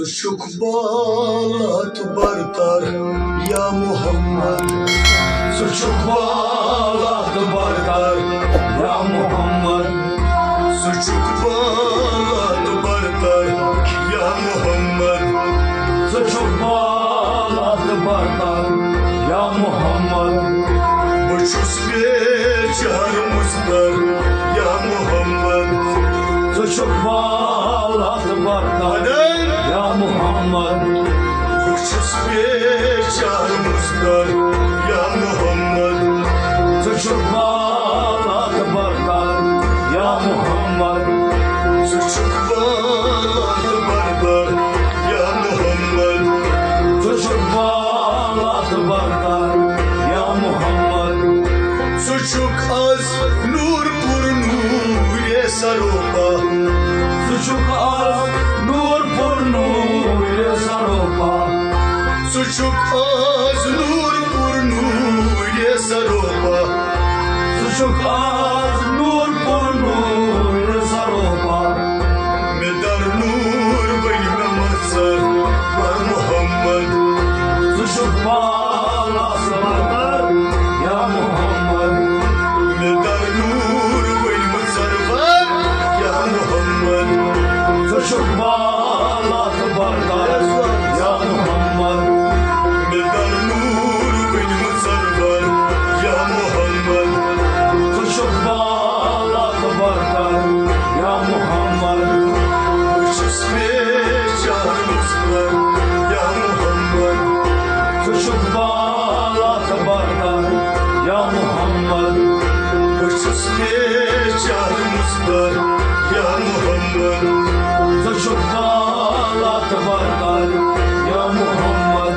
Suçuk bağlat bartar ya Muhammed. Suçuk bağlat bartar ya Muhammed. Suçuk bağlat bartar ya Muhammed. Suçuk bağlat bartar ya Muhammed. Buçuz beçarımızdır ya Muhammed. Suçuk bağlat bartar ya Muhammed Buçuz beçarımızdır ya Muhammed Suçuk bağlat bartar ya Muhammed Suçuk bağlat bartar ya Muhammed Suçuk bağlat bartar ya Muhammed Suçuk az nur pur nur ye saropa Suçuk az Suçuk az nur pur nur ye saropa Suçuk az Suçuk bağlat bardak ya Muhammed. Uçuş beçarımızlar ya Muhammed. Suçuk bağlat bardak ya Muhammed.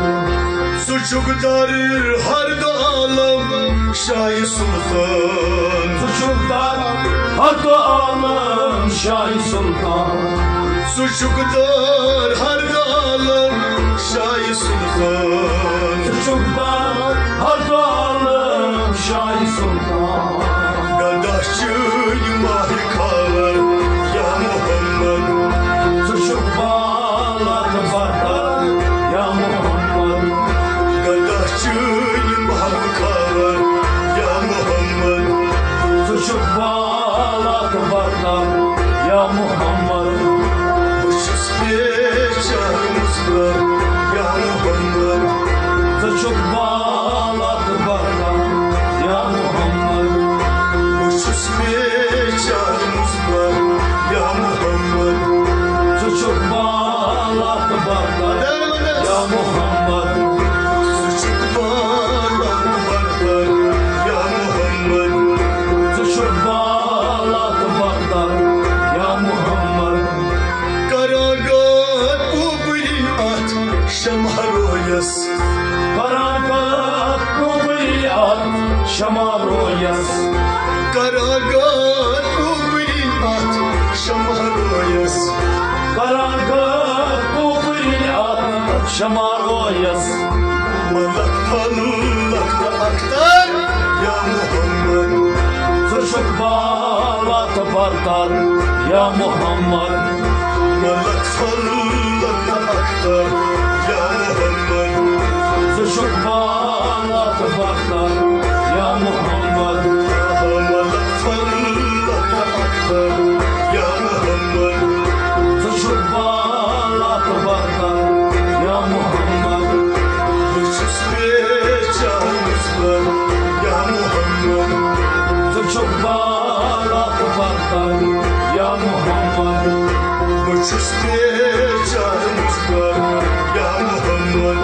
Suçuk darir har alam Şahi Sultan. Suçuk dar har alam Şahi Sultan. Suçuklar har alam at şamaroyas Malak palak da aktar. Ya Muhammed Suçuk bağlat bartar ya Muhammed Malak falak da aktar. Ya Muhammed Suçuk bağlat bartar ya Muhammed Malak falak da aktar. Ya Muhammed bağlat bartar ya Muhammed Uçuz beçarımızlar ya Muhammed Suçuk bağlat bartar ya Muhammed Uçuz beçarımızlar ya Muhammed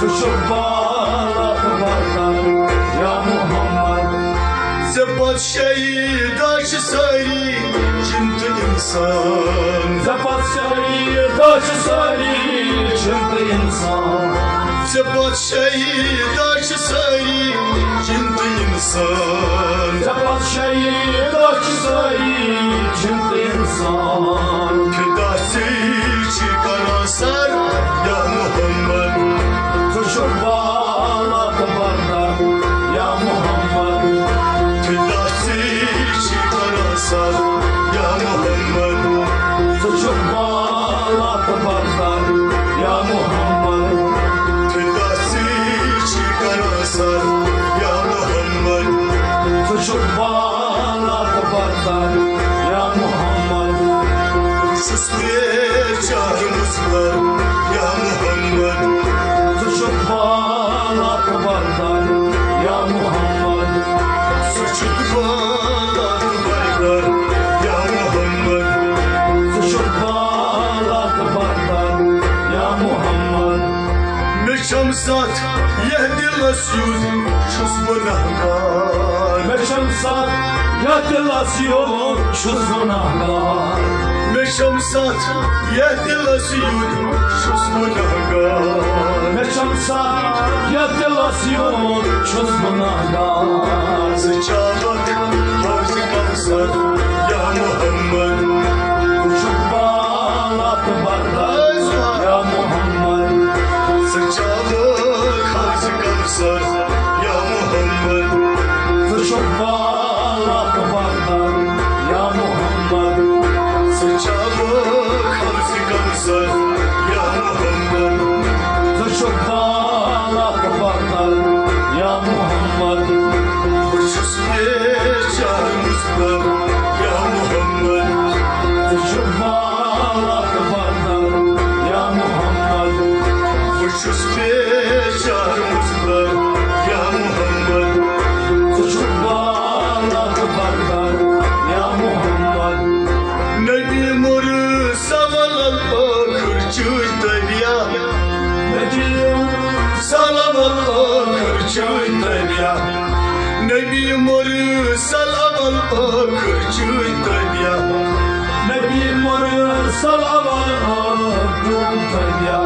Suçuk bağlat bartar ya Muhammed Zepat şehit aşı sari Cimti insan Zepat şehit aşı sari Şehit aşı sari Cimti insan Zepat şehit aşı sari Cimti insan شمسات يهدي الأسيوط شصبنا ما شمسات يهدي الأسيوط شصبنا ما شمسات يهدي الأسيوط شصبنا ما شمسات يهدي الأسيوط شصبنا زجاجك حوزي قمصات يا محمد Muhammad, which is me. مر سلام الأكرجو الدنيا نبي مر سلام الأكرجو الدنيا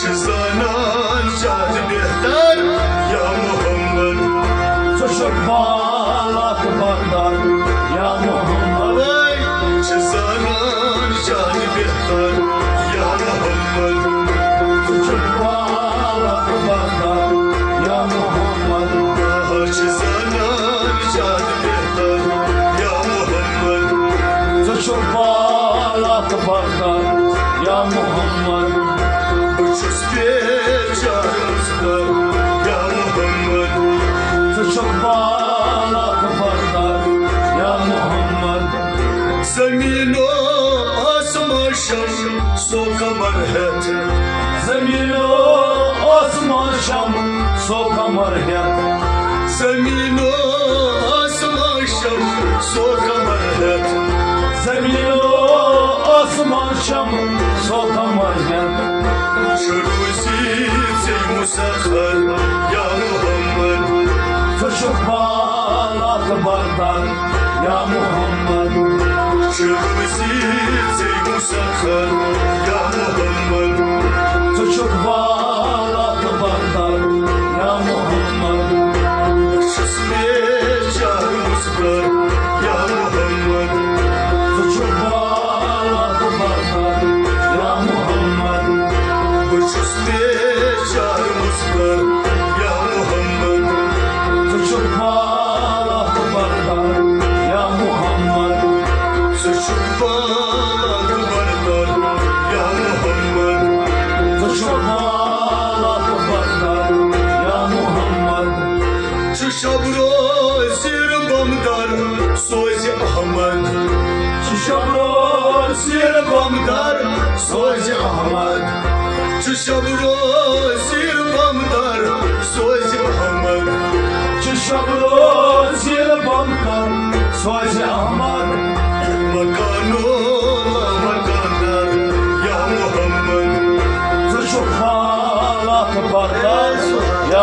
چزانا Bakar ya Muhammed Uçuz geçer ya Muhammed Tuşak bana bakar ya Muhammed Zemin o asma şam soka merhet Zemin o asma şam soka merhet Zemin o asma şam soka ماشم صوت مجد مسخر يا محمد فشوف بالات بردان يا محمد. Çişabro zir bamdar sozi Ahmad. Çişabro zir bamdar sozi Ahmad.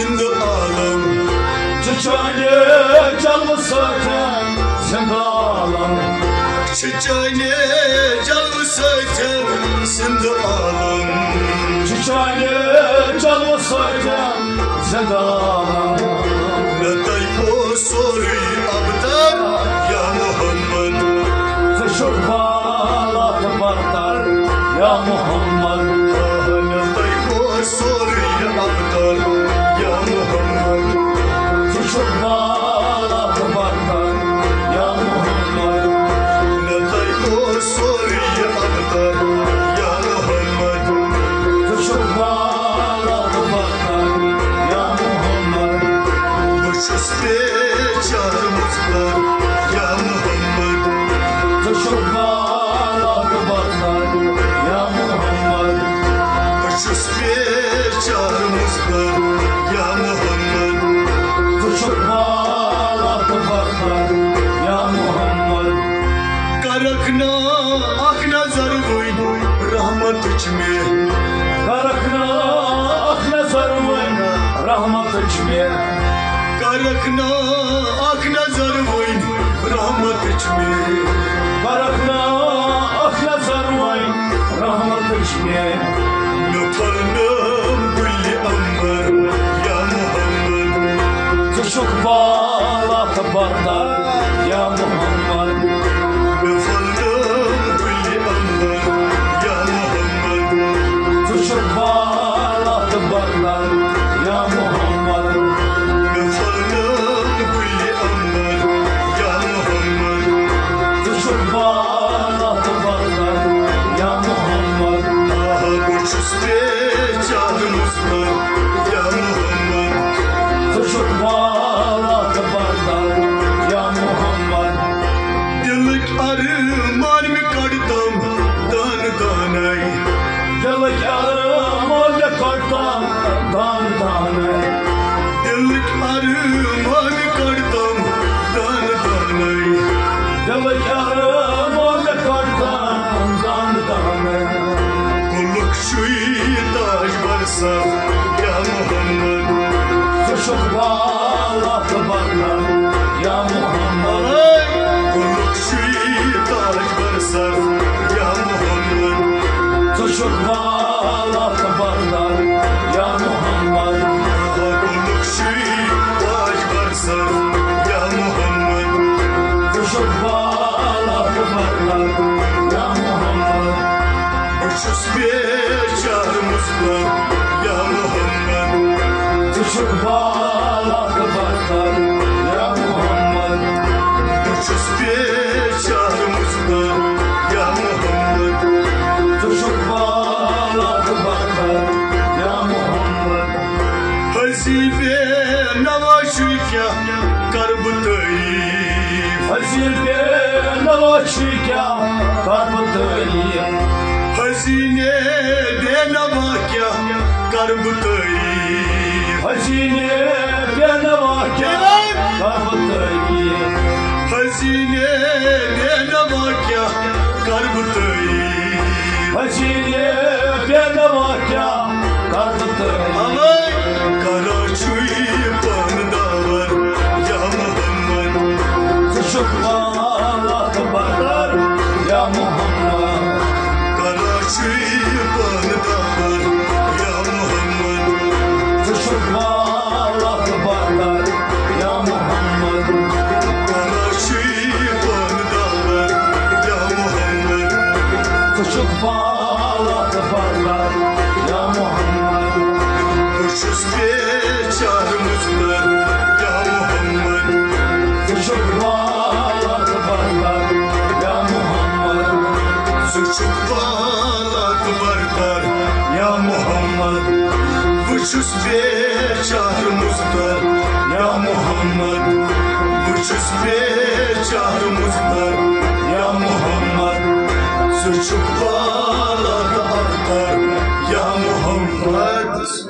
içinde ağlam Çiçeğe canlı söker sen de ağlam Çiçeğe canlı söker sen de ağlam Çiçeğe canlı söker sen de ağlam Ne dayı soruyu abdar ya Muhammed Teşekkür Allah'a ya Muhammed rahmat tuçme Karakna akne sarvay rahmat içme Karakna akna zarvoy rahmat tuçme Karakna akne sarvay rahmat içme Nöparnam gulli ambar ya Muhammed Teşuk balat bartar ya Muhammed varsa ya Muhammed Teşuk balat bartar ya Muhammed Kulluk taş varsa ya Muhammed Teşuk balat bartar ya Muhammed kulluk taş varsa ya Muhammed Teşuk balat bartar ya Muhammed beçar muzlar ya Hazine de navakya karb tayif Hazine bir navaşika karbıtayı Hazine navakya karb tayif Hazine bir navaşika karbıtayı Alay kara çuy panda var ya Muhammed Teşuk balat bartar ya Muhammed. Kara çuy panda var Balat bartar ya Muhammed. Uçuş beçar muzlar ya Muhammed. Teşuk balat bartar ya Muhammed. Suçuk balat vardar ya Muhammed. Uçuş beçar muzlar ya Muhammed. Uçuş beçar muzlar ya Muhammed suçuklara artar ya Muhammed.